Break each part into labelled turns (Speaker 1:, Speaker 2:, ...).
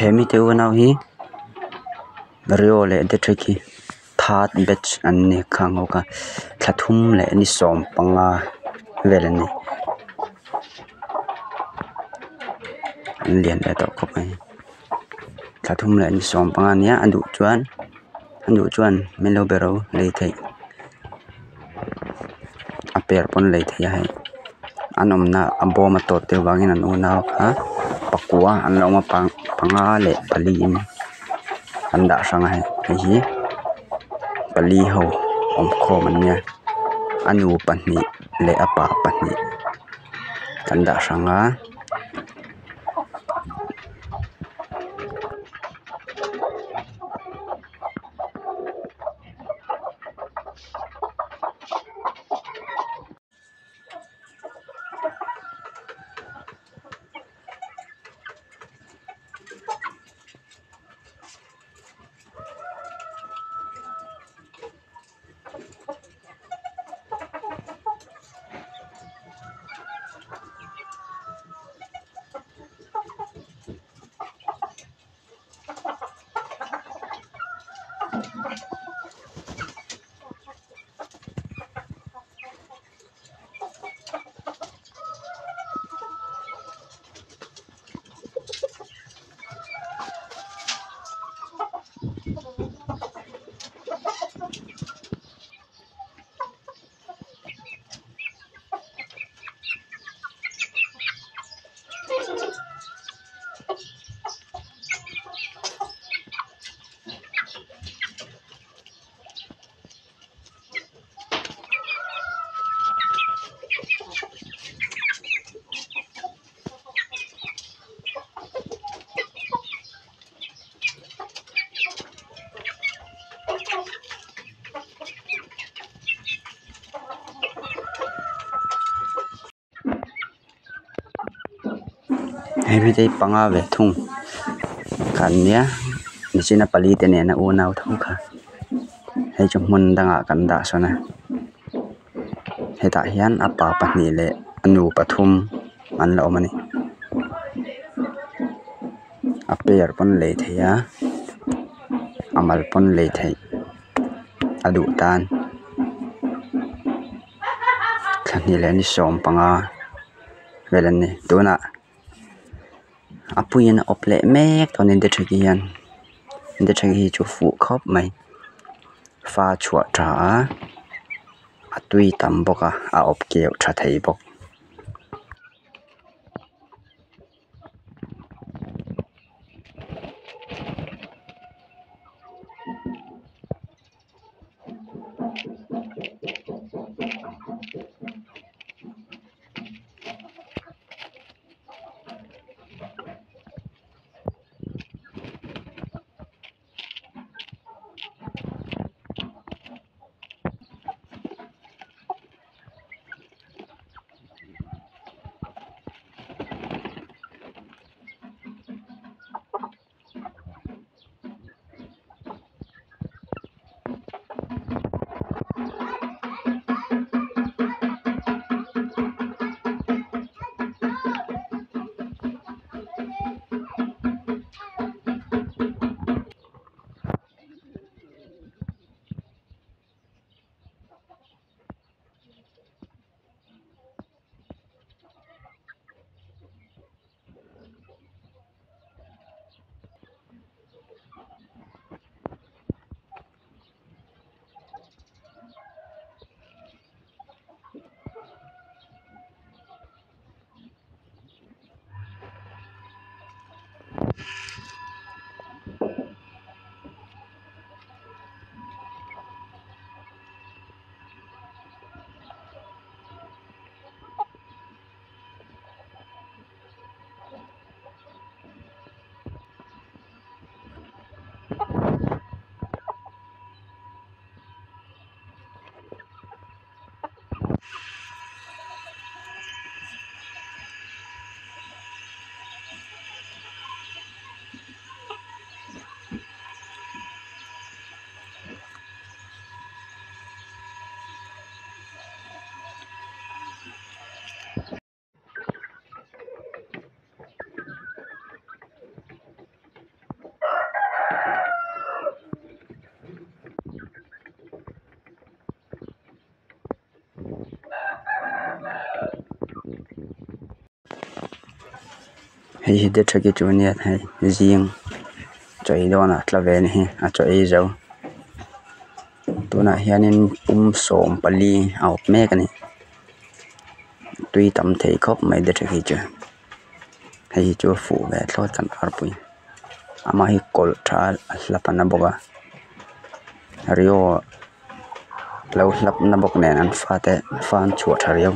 Speaker 1: hemi te naw hi rio le de triki that batch an ni khango ka thathum le ni som panga vel ani an lian le anh ko mai thathum le anh som panga anh andu chuan. Andu chuan melo bero le thei. A per pon le hay anh ông na abo mà tốt tiêu wangin anh ông na ha pakua an lo ma pang panga le pali in an da sang hai hi pali ho om kho man nia anu pahnih le apa pahnih kan da sanga Hebi dei panga ve thung. Kan nia, ni china pali te ne na u nau thung kha. Hei chu mun danga kan da so na. Heta hian apa pahni le anu pathum an lo mani a per pon le theya amal pon le thei. Adu tan. Thani le ni som panga. Velan ni tuna apuin ople mek ton in de thagi yan in de thagi chu fu khop mai fa chua tha atui tam boka a op keu tha thei bok hei hi de thaki chu ni hei zing choi dona tlave ni hi a choi zo tuna hianin pum som pali out mek ani tui tam thei khop mai de thaki chu hei chu fu ve thlot kan ar pui ama hi kol tha hlapan na boga rio lo hlap na bok nen an fa te fan chu thariau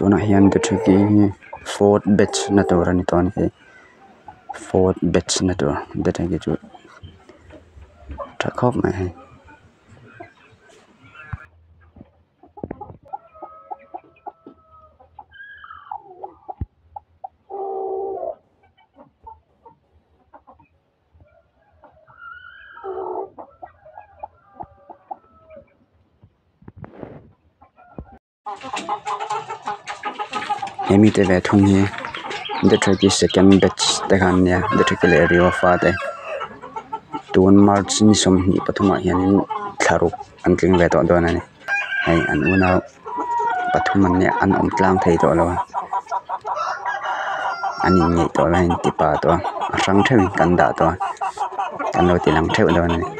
Speaker 1: tuna hian de thaki fort batch na tur ani ton hi. Fort batch na tur de thaki chu. Thakop mai hai hemi te ve thung hi the turkish second batch ta khan ne the turkish area fa te. Tun march ni som ni pathuma hian tharuk an tling ve to don ani hai an una pathuma ne an om tlang thei to lo ani nge to la hin ti pa to rang thewin kan da to kan lo ti lang theu don ani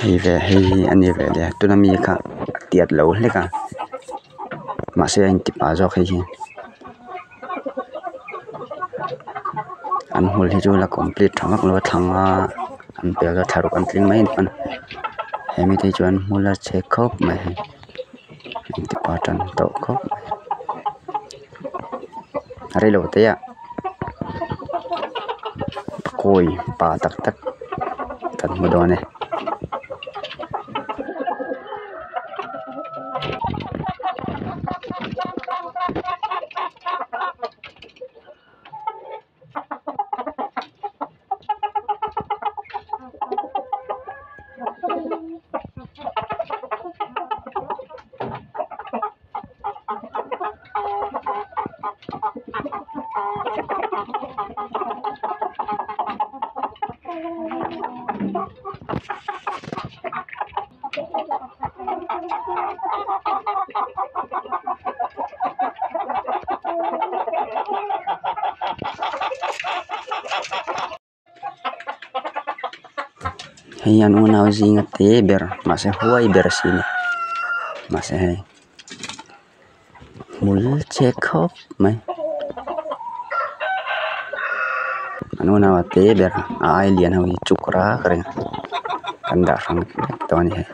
Speaker 1: hei ve hei ani ve le tuna mi kha tiat lo hle ka ma se anh ti pa zo khe hi an hul hi chu la complete. Thamak lo thanga an pel lo tharuk an tling mai pan hemi te chuan hula che khop mai hi ti pa tan to khop ari lo te ya koi pa tak tak kan mo do ne hay an una zinga te ber ma se huai ber sini. Ma se hay mul che khop mai. An una wa te ber a ai lian ho chukra kare kan da sang to ni hay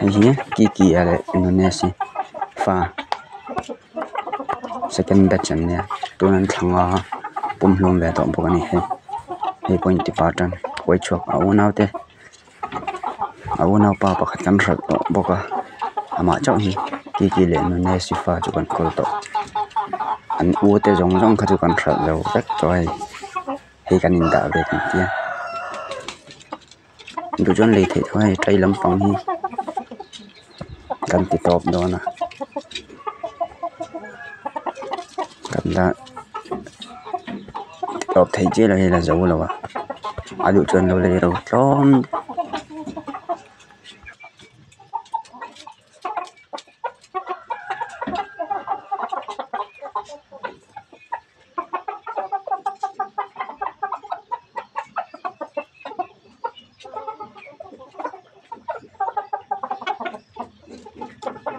Speaker 1: hiya kiki ale indonesia. Fa second batch an ne tunan thanga pumhlum ve to này hết, he point department koi chok au naute au nau pa pakhat kan ral to boka ama chau hi kiki le indonesia fa chu kan kol to an u te jong jong kha chu kan ral lo tak choi he kan in da ve kan tia du jon le thei thoi trai lam cái hi đó nè, top do na thấy da là thei là dấu he vậy? Ai lo chân đâu chon lo tròn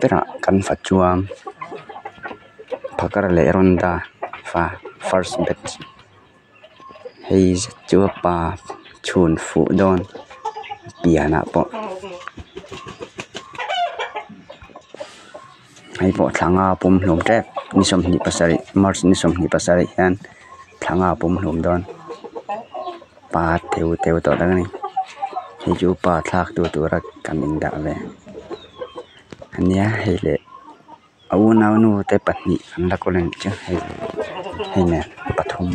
Speaker 1: bera kan fa facuam phakar le ronda, fa first batch hei chua pa chun fu don. Piana po. Hei po, thanga pum hlum trep ni som ni pasari, mars ni som ni pasari hian. Thanga pum hlum don. Pa, teu teu to dang ni. Hei chu pa thlak tu tu rak, kan in da ve ania hay le au nau nu te có an la ko len chu hei hei ne pathum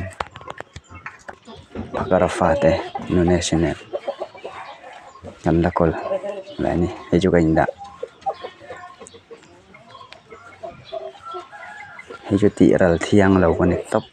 Speaker 1: pakara fa te nu ne sine an la kol la ni hei chu ka in da hei chu ti ral thiang lo ko ni top